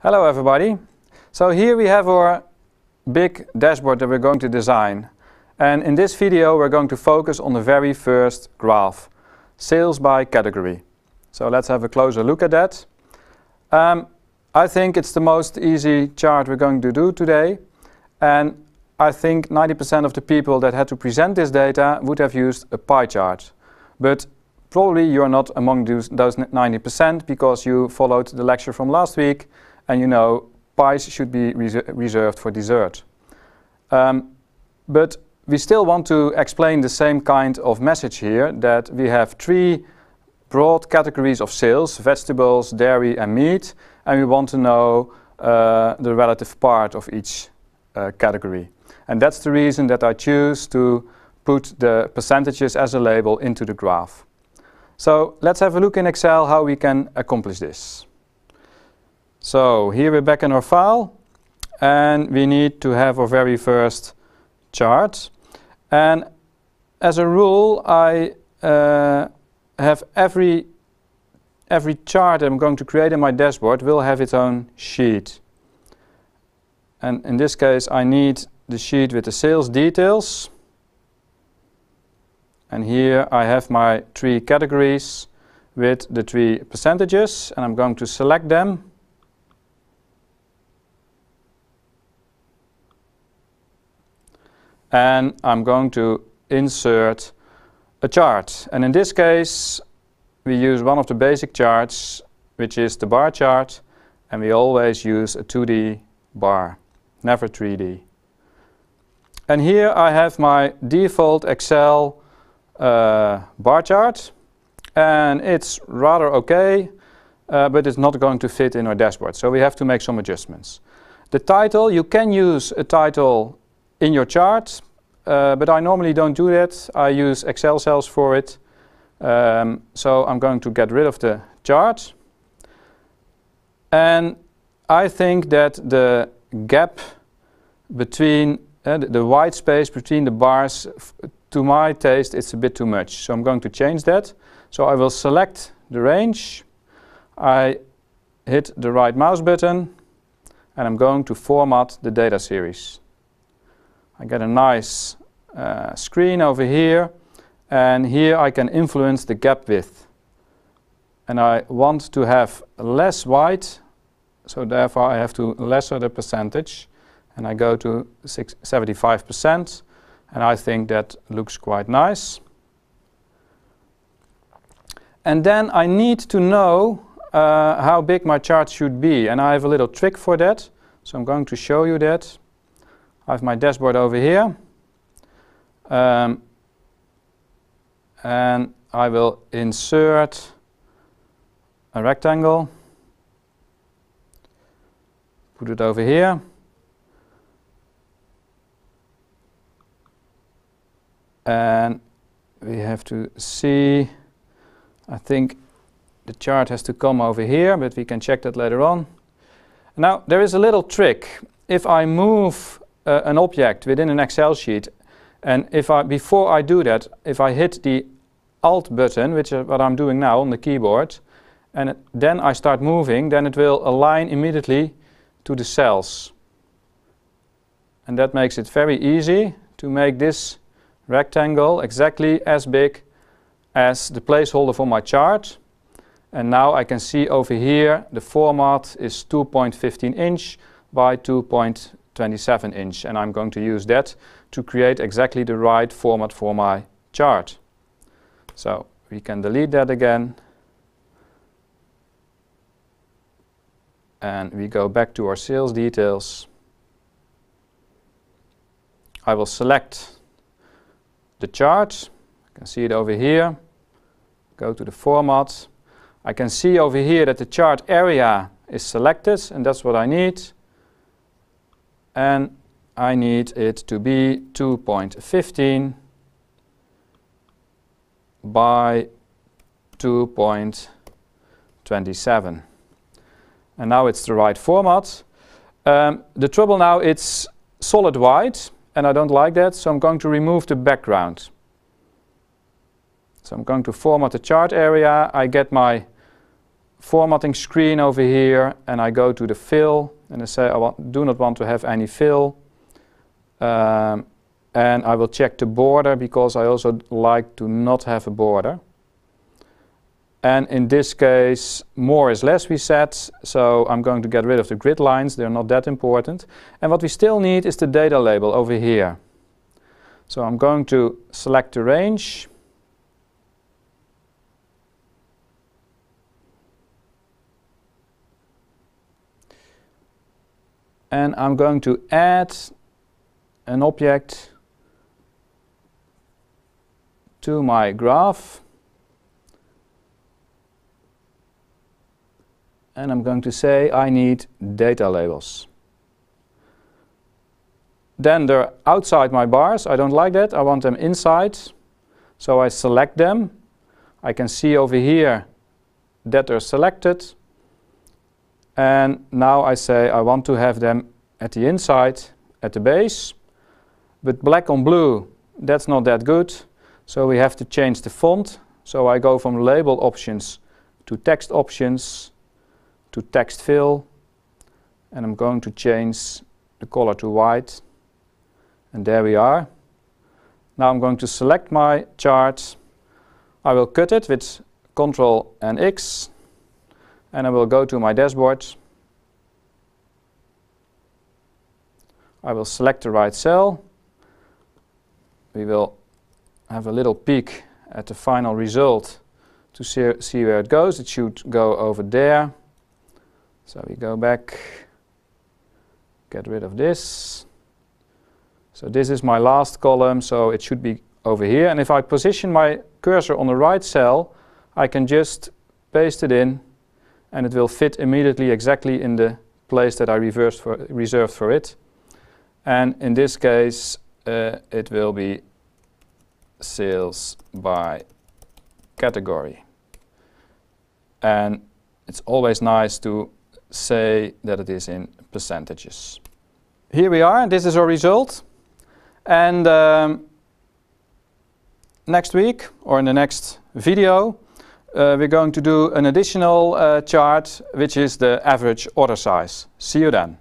Hello everybody. So here we have our big dashboard that we're going to design. And in this video we're going to focus on the very first graph, sales by category. So let's have a closer look at that. Um, I think it's the most easy chart we're going to do today. And I think 90% of the people that had to present this data would have used a pie chart. But probably you're not among those 90% because you followed the lecture from last week and you know pies should be reserved for dessert. Um, but we still want to explain the same kind of message here that we have three broad categories of sales, vegetables, dairy and meat, and we want to know uh, the relative part of each uh, category. And that's the reason that I choose to put the percentages as a label into the graph. So let's have a look in Excel how we can accomplish this. So here we're back in our file and we need to have our very first chart. And as a rule, I uh, have every every chart I'm going to create in my dashboard will have its own sheet. And in this case, I need the sheet with the sales details. And here I have my three categories with the three percentages, and I'm going to select them and I'm going to insert a chart. And in this case, we use one of the basic charts, which is the bar chart, and we always use a 2D bar, never 3D. And here I have my default Excel uh, bar chart, and it's rather okay, uh, but it's not going to fit in our dashboard, so we have to make some adjustments. The title, you can use a title in your chart, uh, but I normally don't do that. I use Excel cells for it. Um, so I'm going to get rid of the chart. And I think that the gap between uh, the, the white space between the bars, to my taste, it's a bit too much. So I'm going to change that. So I will select the range. I hit the right mouse button and I'm going to format the data series. I get a nice uh, screen over here and here I can influence the gap width and I want to have less white so therefore I have to lesser the percentage and I go to 75% and I think that looks quite nice. And then I need to know uh, how big my chart should be and I have a little trick for that so I'm going to show you that. I have my dashboard over here. Um, and I will insert a rectangle, put it over here. And we have to see, I think the chart has to come over here, but we can check that later on. Now, there is a little trick. If I move uh, an object within an Excel sheet. And if I, before I do that, if I hit the Alt button, which is what I'm doing now on the keyboard, and it, then I start moving, then it will align immediately to the cells. And that makes it very easy to make this rectangle exactly as big as the placeholder for my chart. And now I can see over here the format is 2.15 inch by 2.15 27 inch and I'm going to use that to create exactly the right format for my chart. So we can delete that again and we go back to our sales details. I will select the chart. You can see it over here. Go to the format. I can see over here that the chart area is selected and that's what I need and I need it to be 2.15 by 2.27. And now it's the right format. Um, the trouble now it's solid white and I don't like that so I'm going to remove the background. So I'm going to format the chart area. I get my formatting screen over here and I go to the fill and I say I want, do not want to have any fill. Um, and I will check the border because I also like to not have a border. And in this case, more is less we set, so I'm going to get rid of the grid lines, they're not that important. And what we still need is the data label over here. So I'm going to select the range, and I'm going to add an object to my graph and I'm going to say I need data labels. Then they're outside my bars. I don't like that. I want them inside. So I select them. I can see over here that they're selected. And now I say I want to have them at the inside, at the base. But black on blue, that's not that good. So we have to change the font. So I go from label options to text options to text fill. And I'm going to change the color to white. And there we are. Now I'm going to select my chart. I will cut it with Ctrl and X and I will go to my dashboard. I will select the right cell. We will have a little peek at the final result to see, see where it goes. It should go over there. So we go back, get rid of this. So this is my last column, so it should be over here. And if I position my cursor on the right cell, I can just paste it in and it will fit immediately exactly in the place that I for, reserved for it. And in this case, uh, it will be sales by category. And it's always nice to say that it is in percentages. Here we are, this is our result. And um, next week, or in the next video, we're going to do an additional uh, chart, which is the average order size. See you then.